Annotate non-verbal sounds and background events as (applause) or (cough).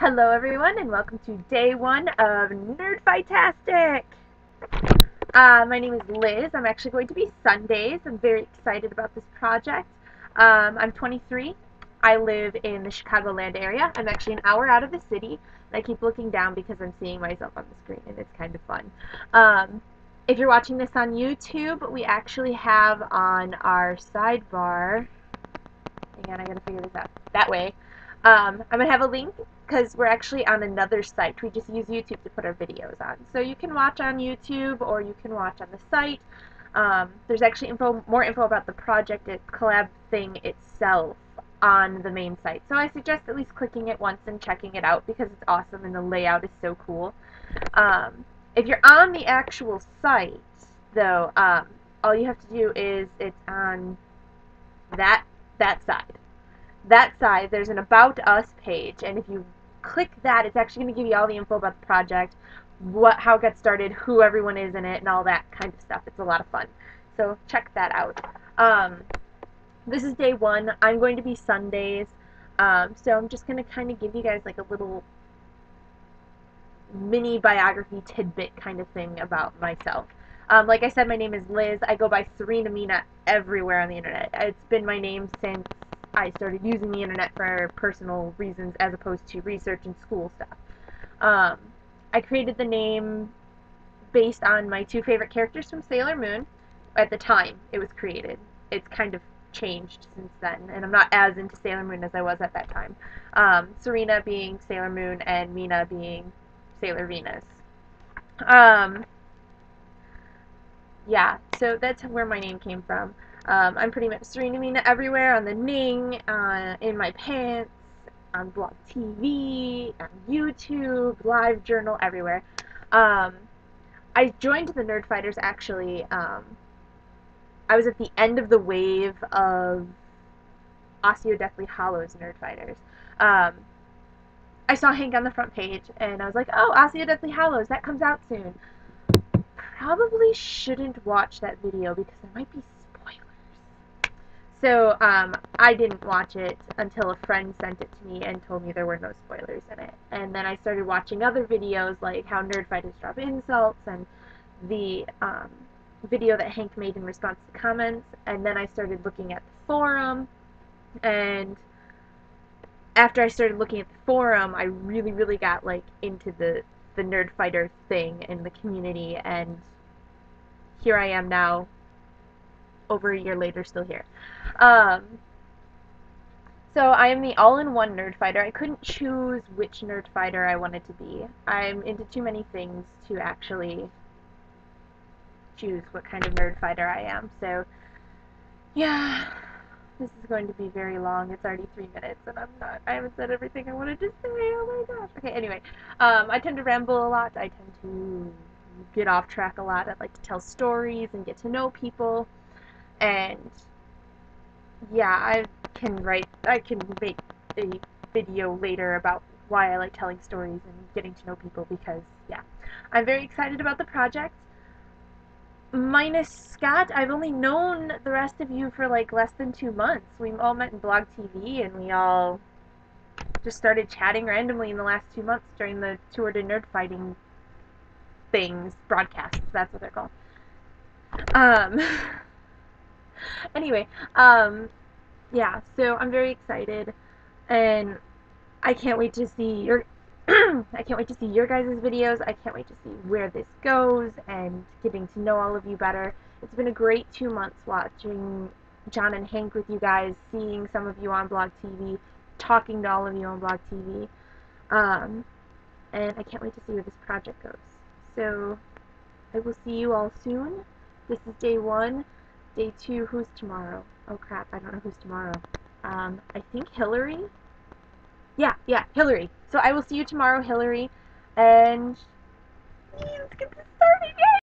Hello everyone and welcome to day one of Nerd Fightastic! Uh, my name is Liz. I'm actually going to be Sundays. I'm very excited about this project. Um, I'm 23. I live in the Chicagoland area. I'm actually an hour out of the city. I keep looking down because I'm seeing myself on the screen and it's kind of fun. Um, if you're watching this on YouTube, we actually have on our sidebar, hang on, I gotta figure this out, that way, um, I'm going to have a link because we're actually on another site. We just use YouTube to put our videos on. So you can watch on YouTube or you can watch on the site. Um, there's actually info, more info about the project it, collab thing itself on the main site. So I suggest at least clicking it once and checking it out because it's awesome and the layout is so cool. Um, if you're on the actual site, though, um, all you have to do is it's on that that side that side, there's an About Us page, and if you click that, it's actually going to give you all the info about the project, what, how it got started, who everyone is in it, and all that kind of stuff. It's a lot of fun. So check that out. Um, this is day one. I'm going to be Sundays. Um, so I'm just going to kind of give you guys like a little mini biography tidbit kind of thing about myself. Um, like I said, my name is Liz. I go by Serena Mina everywhere on the internet. It's been my name since I started using the internet for personal reasons as opposed to research and school stuff. Um, I created the name based on my two favorite characters from Sailor Moon. At the time it was created, it's kind of changed since then, and I'm not as into Sailor Moon as I was at that time. Um, Serena being Sailor Moon and Mina being Sailor Venus. Um, yeah, so that's where my name came from. Um, I'm pretty much Serena Mina everywhere on the Ning, uh, in my pants, on Blog TV, on YouTube, Live Journal, everywhere. Um, I joined the Nerd Fighters actually. Um, I was at the end of the wave of Accio Deathly Hallows Nerd Fighters. Um, I saw Hank on the front page, and I was like, oh, Accio Deathly Hallows, that comes out soon. Probably shouldn't watch that video because there might be so um, I didn't watch it until a friend sent it to me and told me there were no spoilers in it. And then I started watching other videos like how nerd fighters drop insults and the um, video that Hank made in response to comments. And then I started looking at the forum. And after I started looking at the forum, I really, really got like into the the nerd fighter thing in the community. And here I am now over a year later still here. Um, so I am the all-in-one nerd fighter. I couldn't choose which nerd fighter I wanted to be. I'm into too many things to actually choose what kind of nerd fighter I am. So, yeah, this is going to be very long. It's already three minutes, and I'm not. I haven't said everything I wanted to say. Oh my gosh. Okay. Anyway, um, I tend to ramble a lot. I tend to get off track a lot. I like to tell stories and get to know people and yeah, I can write, I can make a video later about why I like telling stories and getting to know people because, yeah, I'm very excited about the project. Minus Scott, I've only known the rest of you for like less than two months. We all met in Blog TV and we all just started chatting randomly in the last two months during the Tour de Nerd Fighting things, broadcasts, that's what they're called. Um, (laughs) (laughs) anyway, um, yeah, so I'm very excited, and I can't wait to see your, (clears throat) I can't wait to see your guys' videos. I can't wait to see where this goes and getting to know all of you better. It's been a great two months watching John and Hank with you guys, seeing some of you on Blog TV, talking to all of you on Blog TV, um, and I can't wait to see where this project goes. So, I will see you all soon. This is day one. Day two, who's tomorrow? Oh crap, I don't know who's tomorrow. Um, I think Hillary? Yeah, yeah, Hillary. So I will see you tomorrow, Hillary. And let's get this